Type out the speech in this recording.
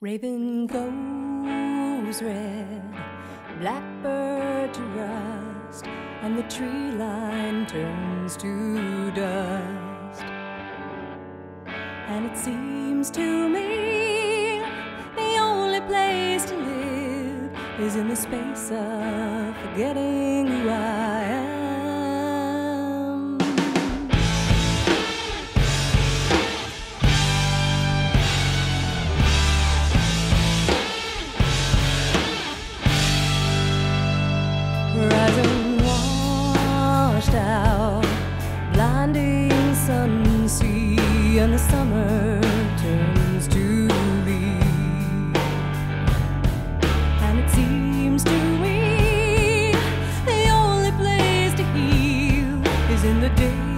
Raven goes red, blackbird to rust, and the tree line turns to dust. And it seems to me the only place to live is in the space of forgetting who I am. The summer turns to leaf. And it seems to me the only place to heal is in the day